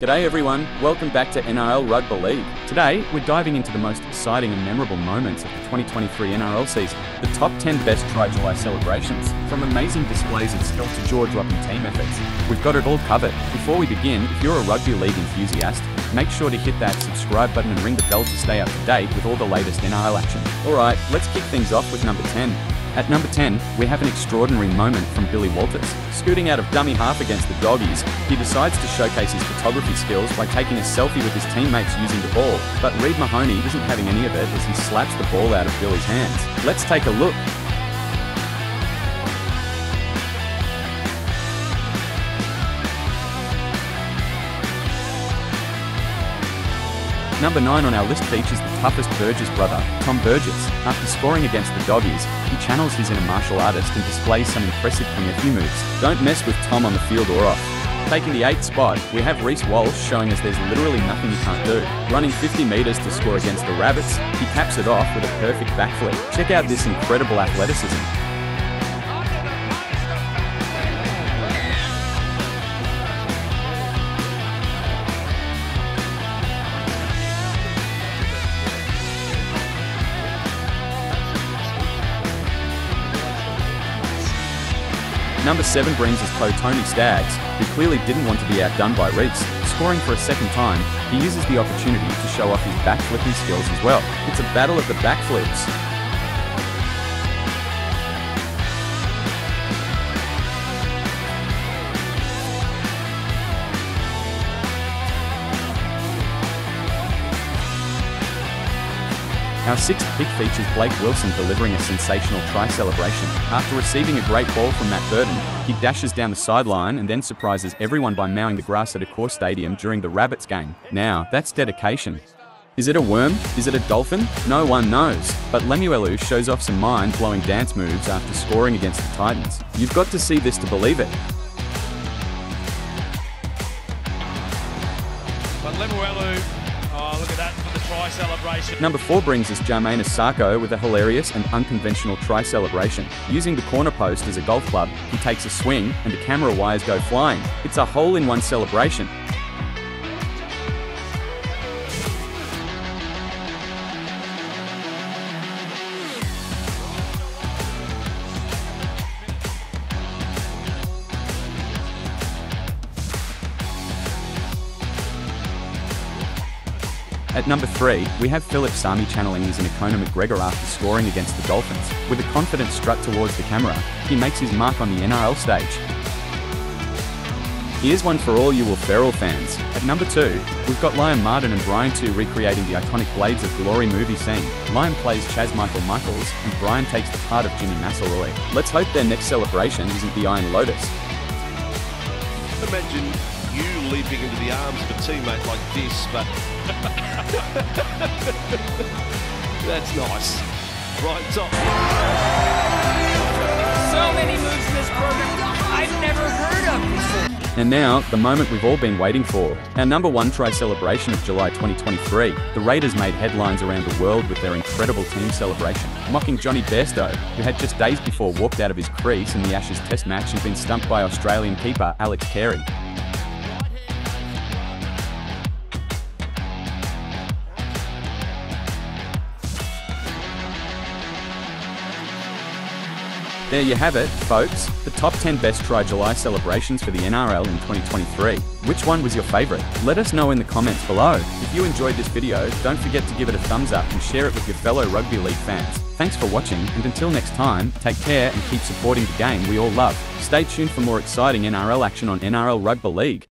G'day everyone, welcome back to NRL Rugby League. Today, we're diving into the most exciting and memorable moments of the 2023 NRL season. The top 10 best Try July celebrations, from amazing displays of skill to jaw-dropping team efforts. We've got it all covered. Before we begin, if you're a rugby league enthusiast, make sure to hit that subscribe button and ring the bell to stay up to date with all the latest NRL action. Alright, let's kick things off with number 10. At number 10, we have an extraordinary moment from Billy Walters. Scooting out of dummy half against the Doggies, he decides to showcase his photography skills by taking a selfie with his teammates using the ball. But Reed Mahoney isn't having any of it as he slaps the ball out of Billy's hands. Let's take a look. Number 9 on our list features the toughest Burgess brother, Tom Burgess. After scoring against the Doggies, he channels his inner martial artist and displays some impressive Kung moves. Don't mess with Tom on the field or off. Taking the 8th spot, we have Reece Walsh showing us there's literally nothing he can't do. Running 50 metres to score against the Rabbits, he caps it off with a perfect backflip. Check out this incredible athleticism. Number 7 brings his co Tony Staggs, who clearly didn't want to be outdone by Reece. Scoring for a second time, he uses the opportunity to show off his backflipping skills as well. It's a battle of the backflips. Our sixth pick features Blake Wilson delivering a sensational try celebration. After receiving a great ball from Matt Burton, he dashes down the sideline and then surprises everyone by mowing the grass at Accor Stadium during the Rabbits game. Now, that's dedication. Is it a worm? Is it a dolphin? No one knows. But Lemuelu shows off some mind-blowing dance moves after scoring against the Titans. You've got to see this to believe it. But Lemuelu try celebration. Number four brings us Jamayne Isaako with a hilarious and unconventional try celebration. Using the corner post as a golf club, he takes a swing and the camera wires go flying. It's a hole-in-one celebration. At number 3, we have Phillip Sami channeling his Conor McGregor after scoring against the Dolphins. With a confident strut towards the camera, he makes his mark on the NRL stage. Here's one for all you Will Ferrell fans. At number 2, we've got Liam Martin and Brian To'o recreating the iconic Blades of Glory movie scene. Liam plays Chaz Michael Michaels, and Brian takes the part of Jimmy MacElroy. Let's hope their next celebration isn't the Iron Lotus. Imagine you leaping into the arms of a teammate like this, but that's nice. Right top. So many moves in this program I've never heard of before. And now, the moment we've all been waiting for. Our number one try celebration of July 2023. The Raiders made headlines around the world with their incredible team celebration, mocking Jonny Bairstow, who had just days before walked out of his crease in the Ashes Test match and been stumped by Australian keeper Alex Carey. There you have it, folks. The top 10 best Try July celebrations for the NRL in 2023. Which one was your favourite? Let us know in the comments below. If you enjoyed this video, don't forget to give it a thumbs up and share it with your fellow rugby league fans. Thanks for watching, and until next time, take care and keep supporting the game we all love. Stay tuned for more exciting NRL action on NRL Rugby League.